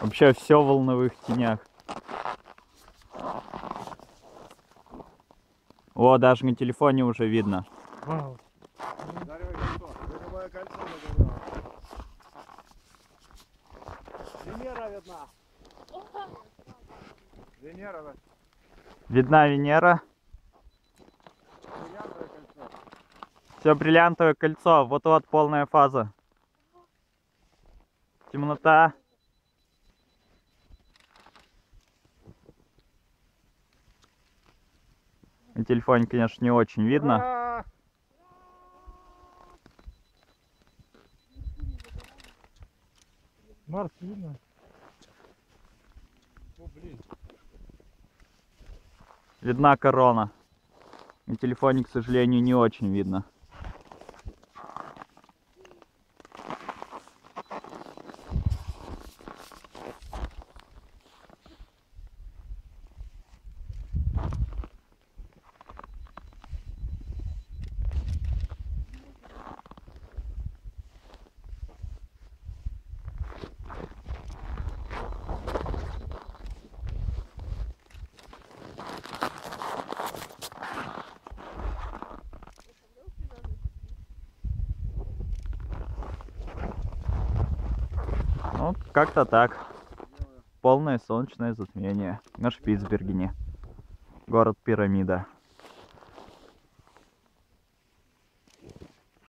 Вообще все в волновых тенях. О, даже на телефоне уже видно. Вау. Венера видна. Венера, да. Видна Венера. Бриллиантовое кольцо. Все бриллиантовое кольцо. Вот-вот полная фаза. Темнота. На телефоне, конечно, не очень видно. Марс видно? О, блин. Видна корона. На телефоне, к сожалению, не очень видно. Ну, как-то так. Полное солнечное затмение на Шпицбергене. Город Пирамида.